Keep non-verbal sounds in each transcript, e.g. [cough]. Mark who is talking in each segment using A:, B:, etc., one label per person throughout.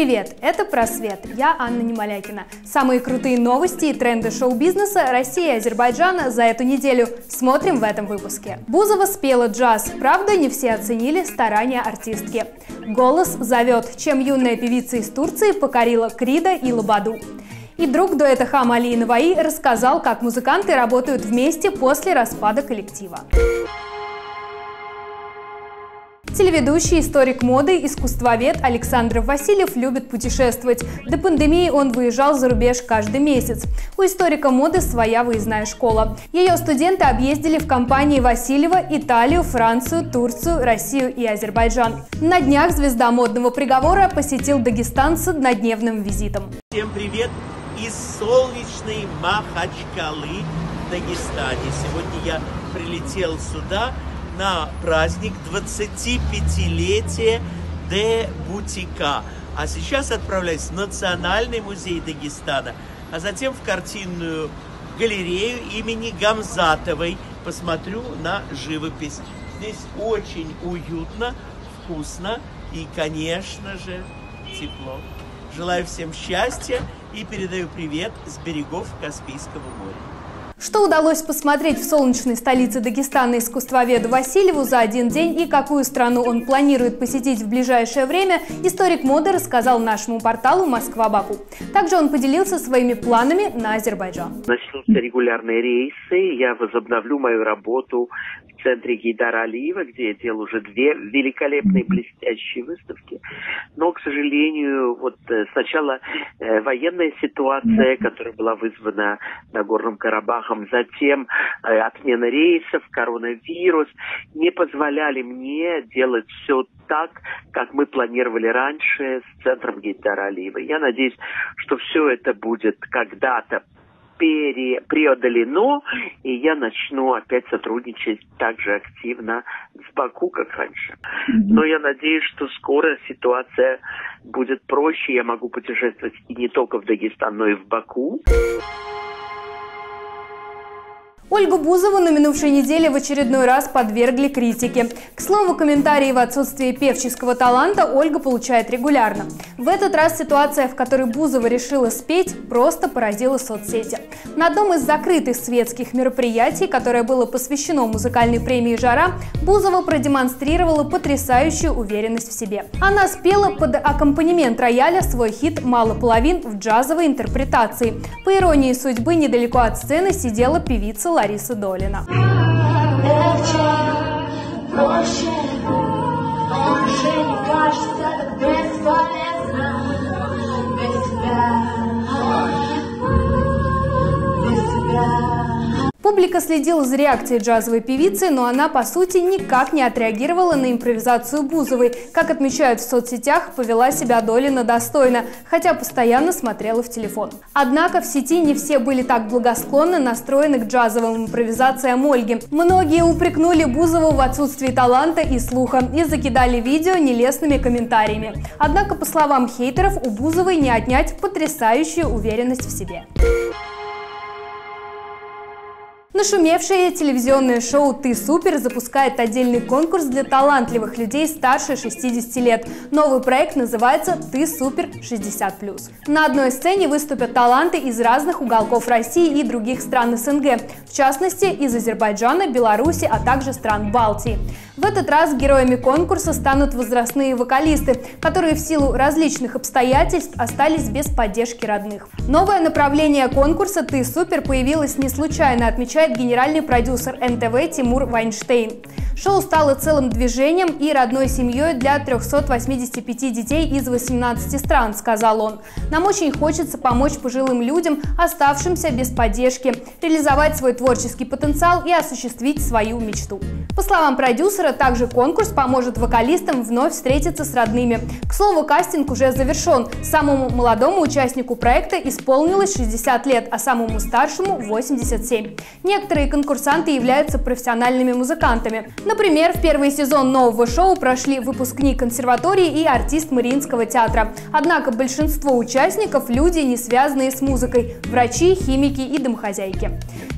A: Привет, это «Просвет». Я Анна Немолякина. Самые крутые новости и тренды шоу-бизнеса России и Азербайджана за эту неделю смотрим в этом выпуске. Бузова спела джаз. Правда, не все оценили старания артистки. Голос зовет, чем юная певица из Турции покорила Крида и Лободу. И друг дуэта Хам Али и Наваи рассказал, как музыканты работают вместе после распада коллектива. Телеведущий, историк моды, искусствовед Александр Васильев любит путешествовать. До пандемии он выезжал за рубеж каждый месяц. У историка моды своя выездная школа. Ее студенты объездили в компании Васильева Италию, Францию, Турцию, Россию и Азербайджан. На днях звезда модного приговора посетил Дагестан с однодневным визитом.
B: Всем привет из солнечной Махачкалы Дагестане. Сегодня я прилетел сюда на праздник 25-летия Де Бутика. А сейчас отправляюсь в Национальный музей Дагестана, а затем в картинную галерею имени Гамзатовой. Посмотрю на живопись. Здесь очень уютно, вкусно и, конечно же, тепло. Желаю всем счастья и передаю привет с берегов Каспийского моря.
A: Что удалось посмотреть в солнечной столице Дагестана искусствоведу Васильеву за один день и какую страну он планирует посетить в ближайшее время, историк моды рассказал нашему порталу «Москва-Баку». Также он поделился своими планами на Азербайджан.
C: Начнутся регулярные рейсы, я возобновлю мою работу в центре Гейдара Алиева, где я делал уже две великолепные блестящие выставки. Но, к сожалению, вот э, сначала э, военная ситуация, которая была вызвана Нагорным Карабахом, воздухом, затем э, отмена рейсов, коронавирус не позволяли мне делать все так, как мы планировали раньше с центром Гейдара Алиева. Я надеюсь, что все это будет когда-то пере, преодолено, и я начну опять сотрудничать так же активно с Баку, как раньше. Но я надеюсь, что скоро ситуация будет проще, я могу путешествовать и не только в Дагестан, но и в Баку.
A: Ольгу Бузову на минувшей неделе в очередной раз подвергли критике. К слову, комментарии в отсутствии певческого таланта Ольга получает регулярно. В этот раз ситуация, в которой Бузова решила спеть, просто поразила соцсети. На одном из закрытых светских мероприятий, которое было посвящено музыкальной премии «Жара», Бузова продемонстрировала потрясающую уверенность в себе. Она спела под аккомпанемент рояля свой хит «Мало половин» в джазовой интерпретации. По иронии судьбы, недалеко от сцены сидела певица Лариса Долина. Проще, уже не кажется так Публика следила за реакцией джазовой певицы, но она, по сути, никак не отреагировала на импровизацию Бузовой. Как отмечают в соцсетях, повела себя Долина достойно, хотя постоянно смотрела в телефон. Однако в сети не все были так благосклонно настроены к джазовым импровизациям Ольги. Многие упрекнули Бузову в отсутствии таланта и слуха и закидали видео нелестными комментариями. Однако, по словам хейтеров, у Бузовой не отнять потрясающую уверенность в себе. Нашумевшее телевизионное шоу «Ты супер» запускает отдельный конкурс для талантливых людей старше 60 лет. Новый проект называется «Ты супер 60+.» На одной сцене выступят таланты из разных уголков России и других стран СНГ, в частности, из Азербайджана, Беларуси, а также стран Балтии. В этот раз героями конкурса станут возрастные вокалисты, которые в силу различных обстоятельств остались без поддержки родных. Новое направление конкурса «Ты супер» появилось не случайно, отмечает генеральный продюсер НТВ Тимур Вайнштейн. Шоу стало целым движением и родной семьей для 385 детей из 18 стран, сказал он. Нам очень хочется помочь пожилым людям, оставшимся без поддержки, реализовать свой творческий потенциал и осуществить свою мечту. По словам продюсера, также конкурс поможет вокалистам вновь встретиться с родными. К слову, кастинг уже завершен. Самому молодому участнику проекта исполнилось 60 лет, а самому старшему 87. Некоторые конкурсанты являются профессиональными музыкантами. Например, в первый сезон нового шоу прошли выпускник консерватории и артист Мариинского театра. Однако большинство участников – люди, не связанные с музыкой – врачи, химики и домохозяйки.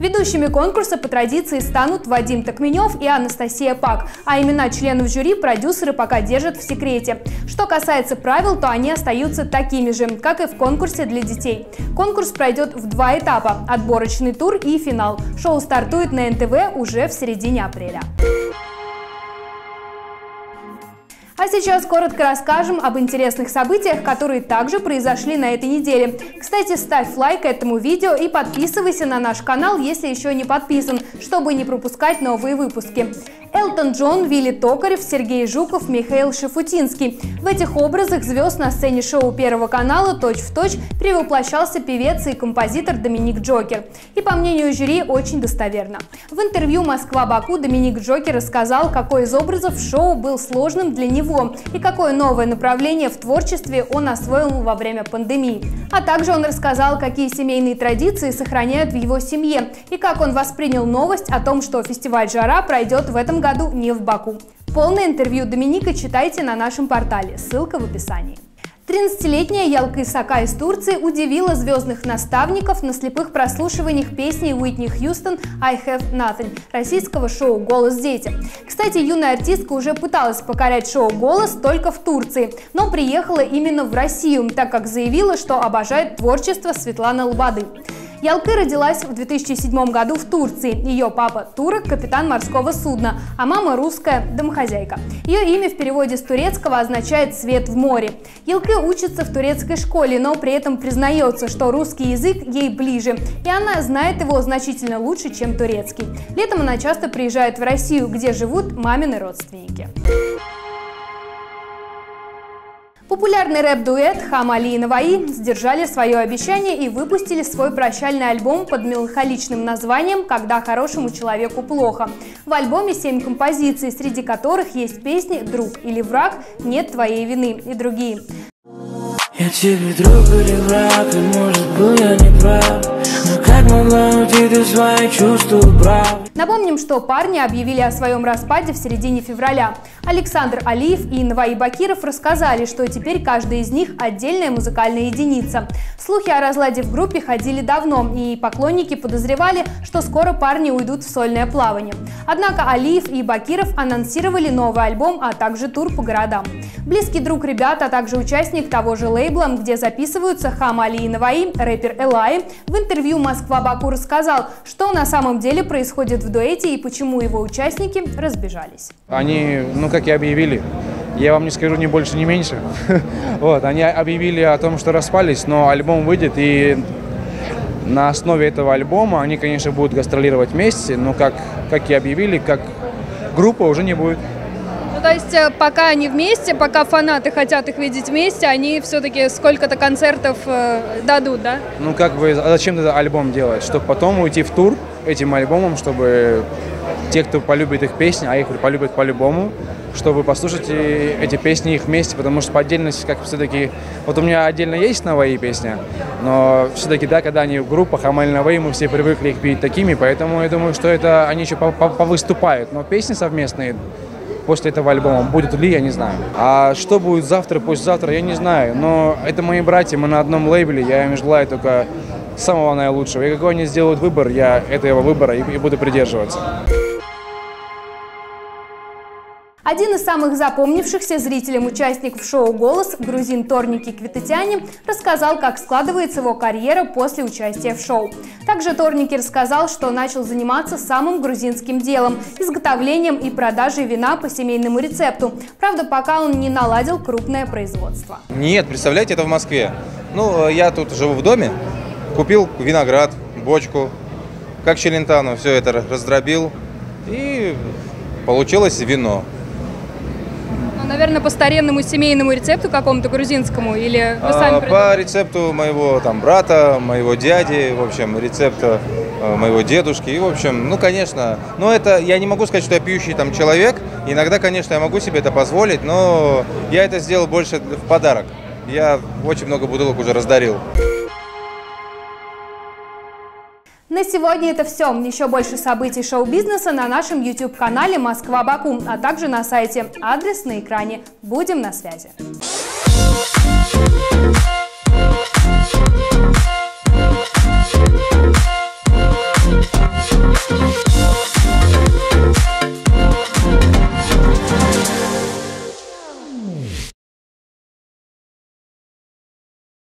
A: Ведущими конкурса по традиции станут Вадим Токменев и Анастасия Пак, а имена членов жюри продюсеры пока держат в секрете. Что касается правил, то они остаются такими же, как и в конкурсе для детей. Конкурс пройдет в два этапа – отборочный тур и финал. Шоу стартует на НТВ уже в середине апреля. А сейчас коротко расскажем об интересных событиях, которые также произошли на этой неделе. Кстати, ставь лайк этому видео и подписывайся на наш канал, если еще не подписан, чтобы не пропускать новые выпуски. Элтон Джон, Вилли Токарев, Сергей Жуков, Михаил Шафутинский. В этих образах звезд на сцене шоу Первого канала точь-в-точь точь перевоплощался певец и композитор Доминик Джокер. И по мнению жюри, очень достоверно. В интервью «Москва-Баку» Доминик Джокер рассказал, какой из образов шоу был сложным для него и какое новое направление в творчестве он освоил во время пандемии. А также он рассказал, какие семейные традиции сохраняют в его семье и как он воспринял новость о том, что фестиваль «Жара» пройдет в этом году не в Баку. Полное интервью Доминика читайте на нашем портале, ссылка в описании. 13-летняя Ялка Исака из Турции удивила звездных наставников на слепых прослушиваниях песни Уитни Хьюстон «I Have Nothing» российского шоу «Голос дети». Кстати, юная артистка уже пыталась покорять шоу «Голос» только в Турции, но приехала именно в Россию, так как заявила, что обожает творчество Светланы Лободы. Ялкы родилась в 2007 году в Турции. Ее папа турок, капитан морского судна, а мама русская домохозяйка. Ее имя в переводе с турецкого означает «свет в море». Ялкы учится в турецкой школе, но при этом признается, что русский язык ей ближе, и она знает его значительно лучше, чем турецкий. Летом она часто приезжает в Россию, где живут мамины родственники. Популярный рэп-дуэт Хамали и Наваи сдержали свое обещание и выпустили свой прощальный альбом под меланхоличным названием «Когда хорошему человеку плохо». В альбоме семь композиций, среди которых есть песни «Друг» или «Враг», «Нет твоей вины» и другие. Я тебе друг или враг, и может был я не прав Но как могла уйти ты свои чувства убрав Напомним, что парни объявили о своем распаде в середине февраля. Александр Алиев и Наваи Бакиров рассказали, что теперь каждый из них отдельная музыкальная единица. Слухи о разладе в группе ходили давно, и поклонники подозревали, что скоро парни уйдут в сольное плавание. Однако Алиев и Бакиров анонсировали новый альбом, а также тур по городам. Близкий друг ребят, а также участник того же лейбла, где записываются Хам Али и Наваи, рэпер Элай, в интервью «Москва-Баку» рассказал, что на самом деле происходит в дуэте и почему его участники разбежались.
D: Они, ну как и объявили, я вам не скажу ни больше, ни меньше. [laughs] вот, они объявили о том, что распались, но альбом выйдет, и на основе этого альбома они, конечно, будут гастролировать вместе, но как, как и объявили, как группа уже не будет.
A: Ну, то есть э, пока они вместе, пока фанаты хотят их видеть вместе, они все-таки сколько-то концертов э, дадут, да?
D: Ну как бы, а зачем тогда альбом делать? Чтобы потом уйти в тур этим альбомом, чтобы те, кто полюбит их песни, а их полюбят по-любому, чтобы послушать эти песни их вместе, потому что по отдельности, как все-таки, вот у меня отдельно есть Наваи песня, но все-таки, да, когда они в группах, а Наваи, мы все привыкли их петь такими, поэтому я думаю, что это они еще повыступают, но песни совместные после этого альбома. Будет ли, я не знаю. А что будет завтра, послезавтра, я не знаю. Но это мои братья, мы на одном лейбле, я им желаю только самого наилучшего. И какой они сделают выбор, я этого выбора и, и буду придерживаться.
A: Один из самых запомнившихся зрителям участников шоу «Голос» грузин Торники Квитатяне рассказал, как складывается его карьера после участия в шоу. Также Торники рассказал, что начал заниматься самым грузинским делом – изготовлением и продажей вина по семейному рецепту. Правда, пока он не наладил крупное производство.
E: Нет, представляете, это в Москве. Ну, я тут живу в доме, купил виноград, бочку, как челентану, все это раздробил, и получилось вино
A: наверное, по старинному семейному рецепту какому-то грузинскому или вы сами а,
E: По рецепту моего там брата, моего дяди, в общем, рецепта э, моего дедушки. И, в общем, ну, конечно, но это, я не могу сказать, что я пьющий там человек. Иногда, конечно, я могу себе это позволить, но я это сделал больше в подарок. Я очень много бутылок уже раздарил.
A: На сегодня это все. Еще больше событий шоу-бизнеса на нашем YouTube-канале «Москва-Баку», а также на сайте. Адрес на экране. Будем на связи.